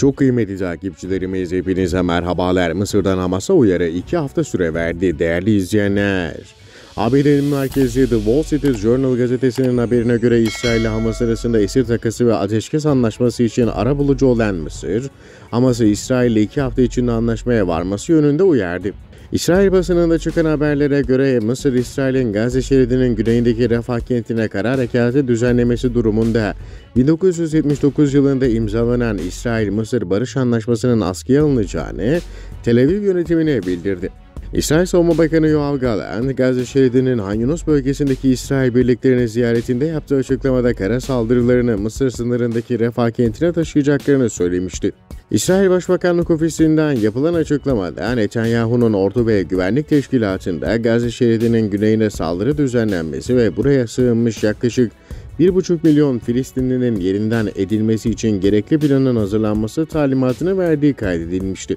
Çok kıymetli takipçilerimiz hepinize merhabalar. Mısır'dan Hamas'a uyarı 2 hafta süre verdi değerli izleyenler. Haberin merkezi The Wall Street Journal gazetesinin haberine göre İsrail ile Hamas arasında esir takası ve ateşkes anlaşması için ara bulucu olan Mısır, Hamas'ı İsrail ile 2 hafta içinde anlaşmaya varması yönünde uyardı. İsrail basınında çıkan haberlere göre Mısır, İsrail'in Gazze şeridinin güneyindeki Refah kentine kara harekatı düzenlemesi durumunda 1979 yılında imzalanan İsrail-Mısır Barış Anlaşması'nın askıya alınacağını Tel Aviv yönetimine bildirdi. İsrail Savunma Bakanı Yoav Galan, Gazze şeridinin Han Yunus bölgesindeki İsrail birliklerini ziyaretinde yaptığı açıklamada kara saldırılarını Mısır sınırındaki Refah kentine taşıyacaklarını söylemişti. İsrail Başbakanlık Ofisi'nden yapılan açıklamada Netanyahu'nun ordu ve güvenlik teşkilatında Gazze şeridinin güneyine saldırı düzenlenmesi ve buraya sığınmış yaklaşık 1,5 milyon Filistinlinin yerinden edilmesi için gerekli planın hazırlanması talimatını verdiği kaydedilmişti.